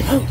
Oh.